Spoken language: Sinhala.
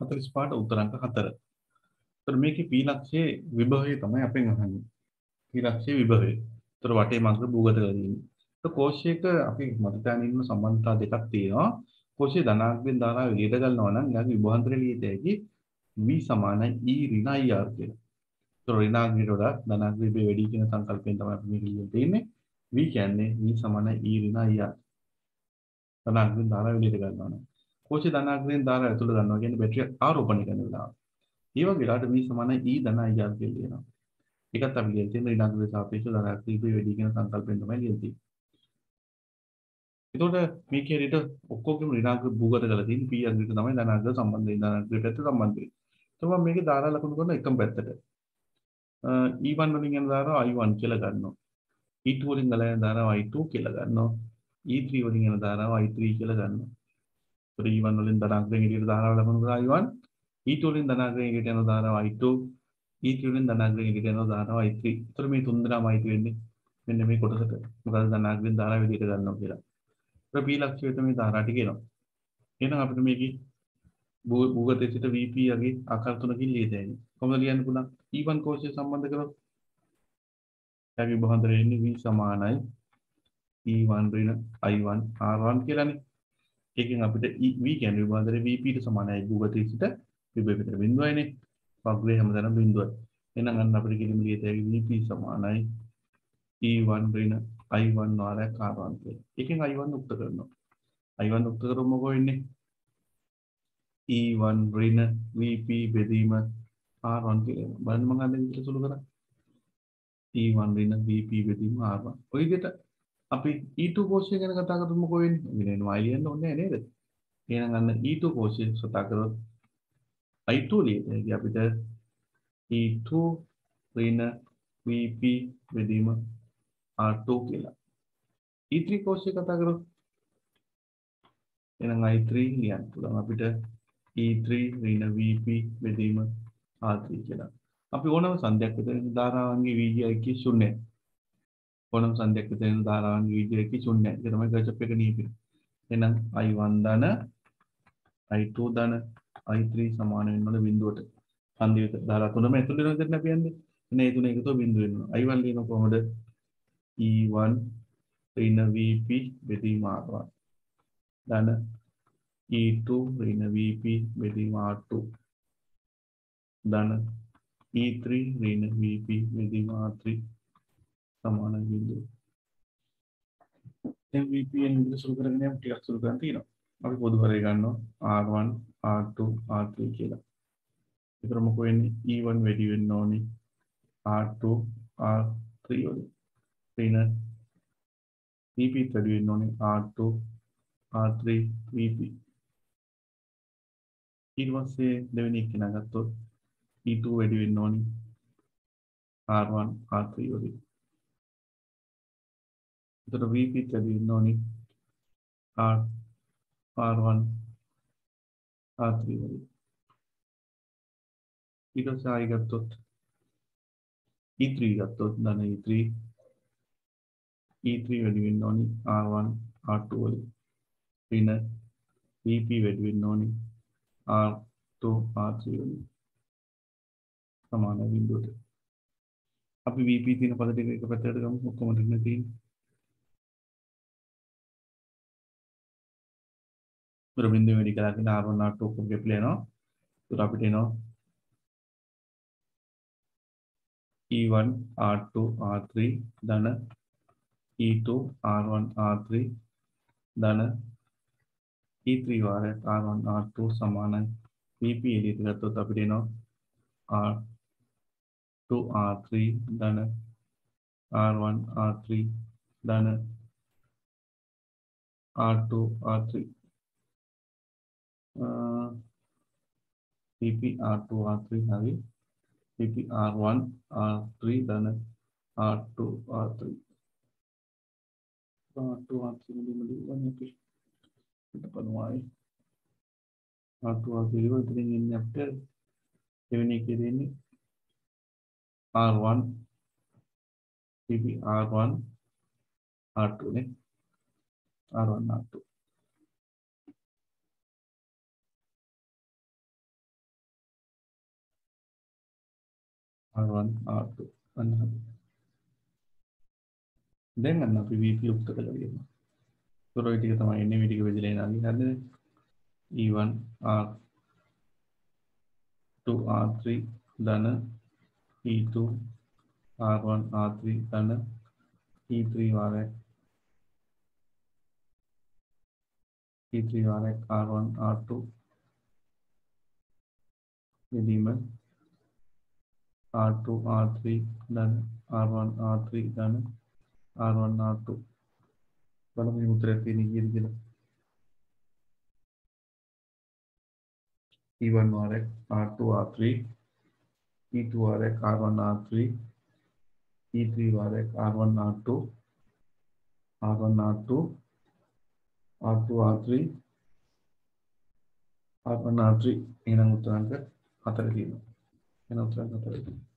45ට උත්තර අංක 4. ඒතර මේකේ p ලක්ෂයේ විභවය තමයි අපෙන් අහන්නේ. p ලක්ෂයේ විභවය. ඒතර වටේ මග්‍ර භූගත කරලා තියෙන්නේ. ඒතර කෝෂයක අපි මතකයන් ඉන්න සම්බන්ධතා දෙකක් තියෙනවා. කෝෂයේ ධනාත්මක ධාරාව එළියට ගන්නවා නම් එයාගේ විභවාන්තරය ලියත හැකි v සමානයි e ඍණ ir කියලා. ඒතර ඍණාග්‍රයට වඩා ධනාත්මක වැඩි කියන සංකල්පයෙන් තමයි අපි මේක ලියලා තියෙන්නේ. v කියන්නේ v සමානයි e ඍණ ir. ධනාත්මක ධාරාව එළියට ගන්නවා නම්. කෝෂයේ ධනාත්මක ධාරාව ඇතුළට ගන්නවා කියන්නේ බැටරිය ආරෝපණය කරන වෙලාව. ඒ වගේ වෙලාවට v සමානයි e ධන ir කියලා ලියනවා. ඒකත් අපි ලියලා තියෙන ඍණාත්මක සාපේක්ෂව ධනාත්මක වැඩි කියන සංකල්පයෙන් තමයි ලියලා තියෙන්නේ. එතකොට මේ කේරියට ඔක්කොගෙම ඍණාත්මක භූගත කරලා තියෙන p අග්‍රයට තමයි ධනාත්මක සම්බන්ධය ධනාත්මක පැත්ත සම්බන්ධයි. එතකොට මේකේ ධාරා ලකුණු කරන එකම පැත්තට. E1 වලින් යන ධාරාව I1 කියලා ගන්නවා. E2 වලින් ගලන ධාරාව I2 කියලා ගන්නවා. E3 වලින් යන ධාරාව I3 කියලා ගන්නවා. ඒතකොට E1 වලින් ධනාත්මක එළියට ධාරාව ලකුණු කරලා I1 E2 වලින් ධනාත්මක එළියට යන ධාරාව I2 E3 වලින් ධනාත්මක එළියට යන ධාරාව I3. ඒතකොට මේ තුන් දෙනාම I3 වෙන්නේ මෙන්න මේ කොටසට. මොකද ධනාත්මක ධාරාව එළියට ගන්නවා කියලා. p ලක්ෂ්‍ය වෙත මේ ධාරා ටික එනවා. එහෙනම් අපිට මේකේ භූගතයේ සිට VP යගේ ආකාර තුනකින් ලියත හැකියි. කොහොමද ලියන්න පුළුවන්? E1 කෝෂය සම්බන්ධ කරොත් එයාගේ විභාන්තරය එන්නේ V සමානයි E1 ඍණ I1 R1 කියලානේ. ඒකෙන් අපිට e, V කියන්නේ විභාන්තරය VP ට සමානයි භූගතයේ සිට විභවයට බිඳුවයිනේ. වග්‍රය හැමතැනම බිඳුවයි. එහෙනම් අන්න අපිට කිලිම ලියත හැකි VP සමානයි E1 ඍණ I1 වාරයක් R1 කියලා. එකෙන් I1 උක්ත කරනවා. I1 උක්ත කරොත් මොකෝ වෙන්නේ? E1 ඍණ VP බෙදීම R1 කියලා. බලන්න මම අද විදිහට සුළු කරා. E1 ඍණ VP බෙදීම R1. ඔය විදිහට අපි E2 කෝෂය ගැන කතා කරමු මොකෝ වෙන්නේ? වෙනවා ලියන්න ඕනේ නේද? එහෙනම් අන්න E2 කෝෂය සතා කරොත් I2 ලියන්නේ අපිට E2 ඍණ VP බෙදීම R2 කියලා. E3 කෝෂය කතා කරොත් එහෙනම් I3 ලියන්න පුළුවන් අපිට E3 ඍණ VP බෙදීම R3 කියලා. අපි ඕනම සංඛ්‍යාවක් විතර ධාරාවන්ගේ VGIK ශුන්‍යයි. ඕනම සංඛ්‍යාවක් විතර ධාරාවන්ගේ VGIK ශුන්‍යයි. ඒක තමයි ගචප් එක නියපේ. එහෙනම් I1 ධන I2 ධන I3 සමාන වෙනවද බිඳුවට. හන්දි විතර ධාරා තුනම ඇතුළේ වෙන විදිහට අපි යන්නේ. එන ඒ තුන එකතු බිඳුව වෙනවා. I1 ලියන කොහොමද? E1 ඍණ VP බෙදීම R1 ධන E2 ඍණ VP බෙදීම R2 ධන E3 ඍණ VP බෙදීම R3 සමාන බිඳුව. දැන් VP එන් විදිහට සුළු කරගෙන යමු ටිකක් සුළු කරන් තියෙනවා. අපි පොදු කරේ ගන්නවා R1 R2 R3 කියලා. ඒතර මොකෝ වෙන්නේ E1 වැඩි වෙන්න ඕනේ R2 R3 වලින්. ඍණ VP වැඩි වෙන්න ඕනේ R2 R3 VP. ඊට පස්සේ දෙවෙනි එක නගත්තොත් E2 වැඩි වෙන්න ඕනේ R1 R3 වලින්. එතකොට VP වැඩි වෙන්න ඕනේ. R R1 R3 වලින්. ඊට පස්සේ ආයි ගත්තොත් E3 ගත්තොත් ධන E3 E3 වැඩි වෙන්න ඕනි R1 R2 වලින් ඍණ VP වැඩි වෙන්න ඕනි R2 R3 වලින් සමාන බිඳුවට අපි VP තියෙන පද ටික එක පැත්තකට ගමු. ඔක්කොම ඍණ තියෙන්නේ. උතර බිඳුව වැඩි කරගෙන R1 R2 ඔක්කොම ගෙපලා යනවා. උතර අපිට එනවා E1 R2 R3 ධන. E2 R1 R3 ධන. E3 වාරයක් R1 R2 සමානයි. VP එළියට ගත්තොත් අපිට එනවා R2 R3 ධන. R1 R3 ධන R2 R3 VP R2 R3 හරි VP R1 R3 ධන R2 R3 R2 R3 මුලින්ම ලියන්නේ අපි ඊට පනුවයි R2 R3 වල ඉතින් ඉන්නේ අපිට දෙවෙනි එකේ දෙන්නේ R1 VP R1 R2 නේ R1 R2 R1 R2 අන්න හරි දැන් අන්න අපි VP යුක්ත කරලා තියෙනවා. ඒතර ඔය ටික තමයි එන්නේ මේ ටික බෙදලා එනවා හරිද E1 R2 R3 ධන E2 R1 R3 ධන E3 වාරයක්. E3 වාරයක් R1 R2 බෙදීම R2 R3 ධන R1 R3 ධන R1 R2 බලමු මේ උත්තරයක් තියෙන්නේ කීයද කියලා E1 වාරයක් R2 R3 E2 වාරයක් R1 R3 E3 වාරයක් R1 R2 R1 R2 R2 R3 R1 R3 එහෙනම් උත්තරංක හතර තියෙනවා එහෙනම් උත්තරංක හතර තියෙනවා